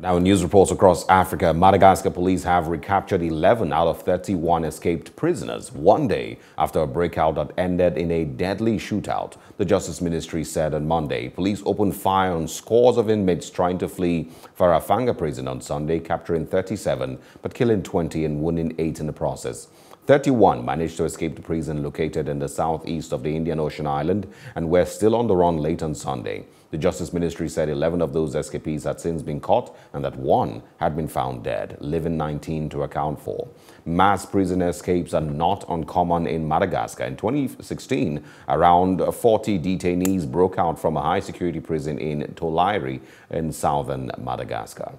Now, in news reports across Africa, Madagascar police have recaptured 11 out of 31 escaped prisoners one day after a breakout that ended in a deadly shootout. The Justice Ministry said on Monday police opened fire on scores of inmates trying to flee Farafanga prison on Sunday, capturing 37 but killing 20 and wounding 8 in the process. 31 managed to escape the prison located in the southeast of the Indian Ocean island and were still on the run late on Sunday. The Justice Ministry said 11 of those escapees had since been caught and that one had been found dead, leaving 19 to account for. Mass prison escapes are not uncommon in Madagascar. In 2016, around 40 detainees broke out from a high-security prison in Toliary in southern Madagascar.